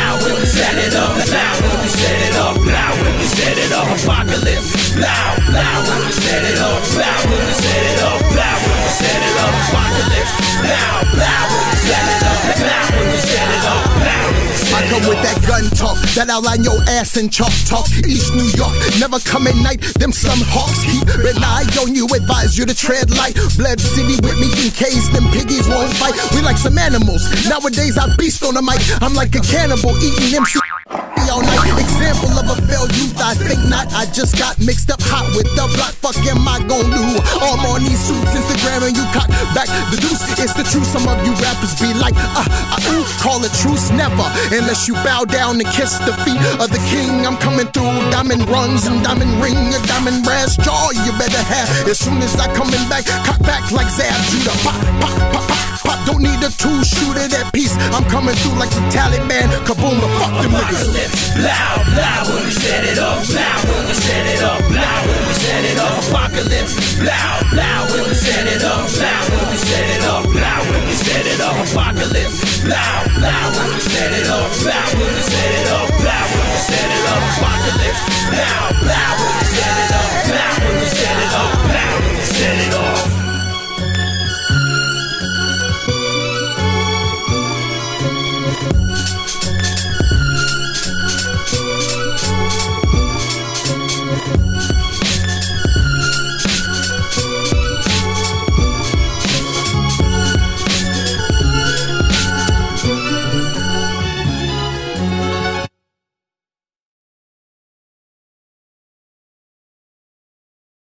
Loud when we set it up, loud when we set it up, loud when we set it up. Apocalypse, loud, loud when we set it up, come with that gun talk that outline your ass in chalk talk. East New York, never come at night. Them some hawks keep an on you, advise you to tread light. Blood City with me in case them piggies won't fight. We like some animals. Nowadays I beast on the mic. I'm like a cannibal eating MC all night. Example of a failed youth, I think not. I just got mixed up hot with the block. Fuck am I gon' do? Arm on these suits, Instagram and you cock back the deuce. It's the truth. Some of you rappers be like, uh, uh, uh call it truce, never. Unless you bow down and kiss the feet of the king. I'm coming through, diamond runs and diamond ring, a diamond brass jaw. You better have as soon as I coming back, cock back like Zab Judah. Pop, pop, pop, pop, a two shooter that piece. I'm coming through like the Taliban. Kaboom, the fuck them niggas. Loud, loud when we set it up, loud when we set it up, loud when we set it up. Apocalypse, loud, loud when we set it up, loud when we set it up, loud when we set it up. Apocalypse, loud, loud when we set it up,